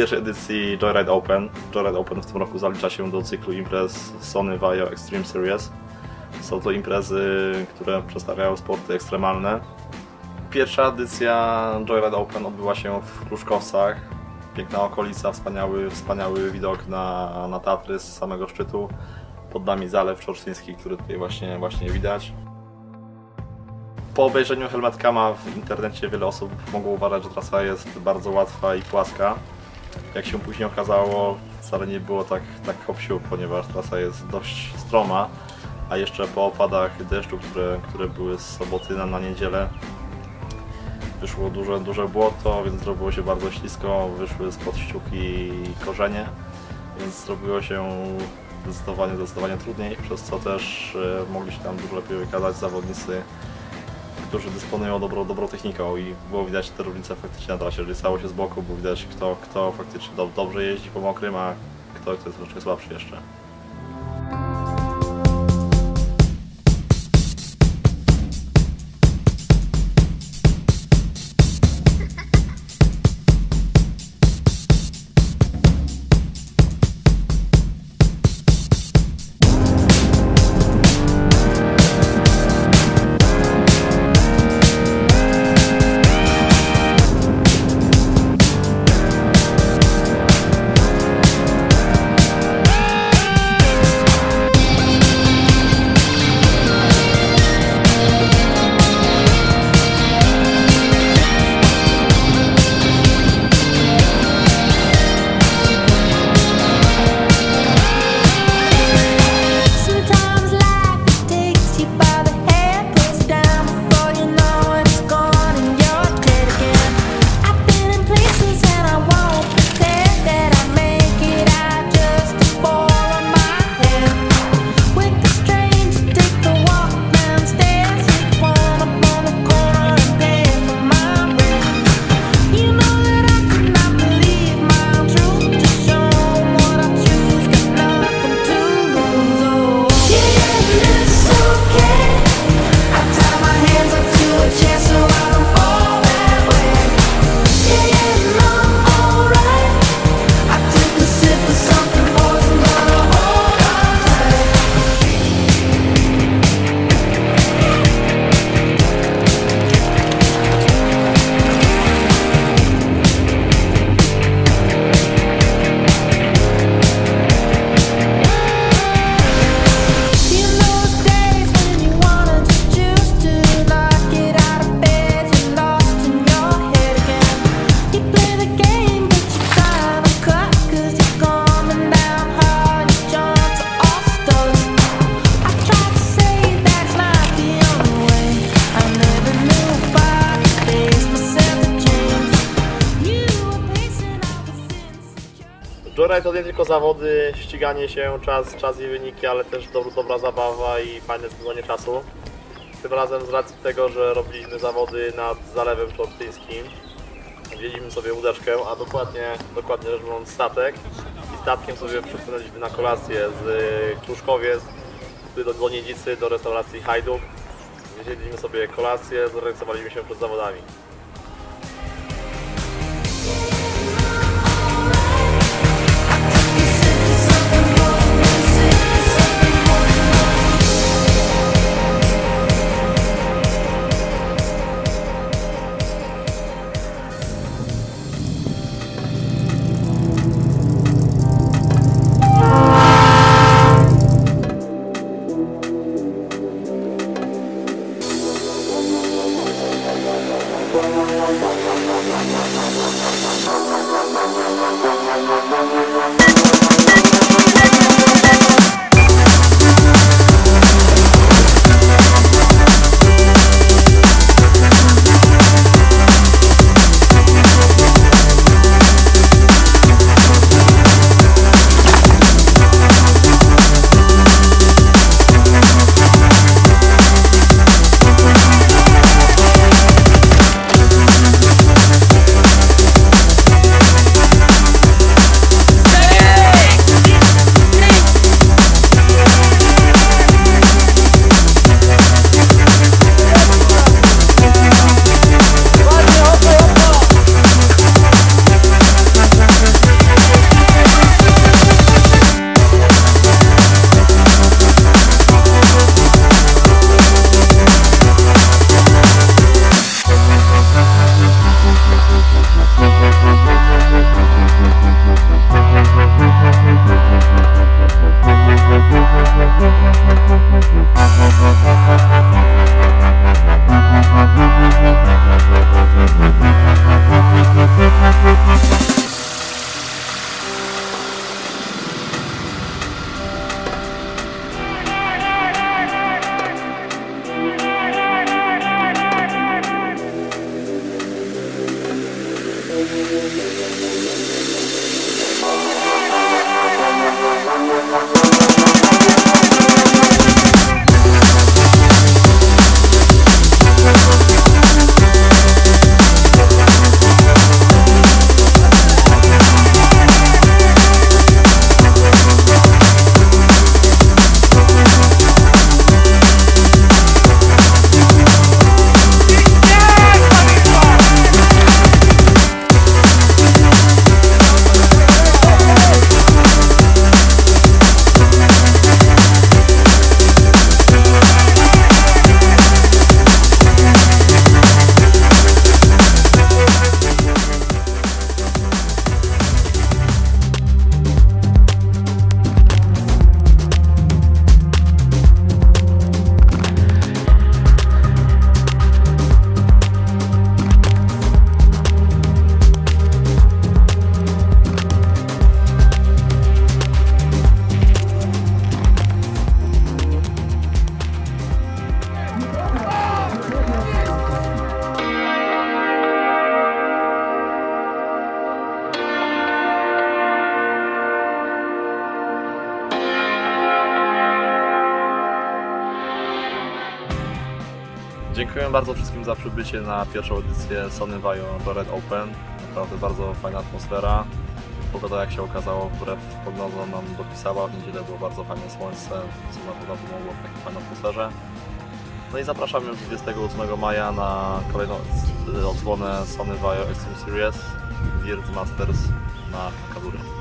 Pierwszej edycji Joyride Open. Joyride Open w tym roku zalicza się do cyklu imprez Sony Vaio Extreme Series. Są to imprezy, które przedstawiają sporty ekstremalne. Pierwsza edycja Joyride Open odbyła się w Kruszkowcach. Piękna okolica, wspaniały, wspaniały widok na, na Tatry z samego szczytu. Pod nami Zalew Czorczyński, który tutaj właśnie, właśnie widać. Po obejrzeniu Helmetkama w internecie wiele osób mogło uważać, że trasa jest bardzo łatwa i płaska. Jak się później okazało, wcale nie było tak, tak hop ponieważ trasa jest dość stroma, a jeszcze po opadach deszczu, które, które były z soboty na, na niedzielę, wyszło duże, duże błoto, więc zrobiło się bardzo ślisko, wyszły spod ściuki korzenie, więc zrobiło się zdecydowanie, zdecydowanie trudniej, przez co też e, mogli się tam dużo lepiej wykazać zawodnicy którzy dysponują dobrą, dobrą techniką i było widać te różnice faktycznie na trasie, jeżeli stało się z boku, było widać kto, kto faktycznie do, dobrze jeździ po mokrym, a kto, kto jest troszeczkę słabszy jeszcze. Wczoraj to nie tylko zawody, ściganie się, czas, czas i wyniki, ale też dobra, dobra zabawa i fajne spędzanie czasu. Tym razem z racji tego, że robiliśmy zawody nad Zalewem Czortyńskim, wzięliśmy sobie łódeczkę, a dokładnie, dokładnie rzecz biorąc statek i statkiem sobie przepłynęliśmy na kolację z Kruszkowiec do, do Niedzicy, do restauracji Hajduk. Wzięliśmy sobie kolację, zorientowaliśmy się przed zawodami. Dziękuję bardzo wszystkim za przybycie na pierwszą edycję Sony Vaio Red Open. Naprawdę bardzo fajna atmosfera. Pogoda jak się okazało wbrew prognozom nam dopisała. W niedzielę było bardzo fajne słońce, co na pewno pomogło w takiej fajnej atmosferze. No i zapraszam już 28 maja na kolejną odsłonę Sony Vaio Extreme Series Weird Masters na Kadury.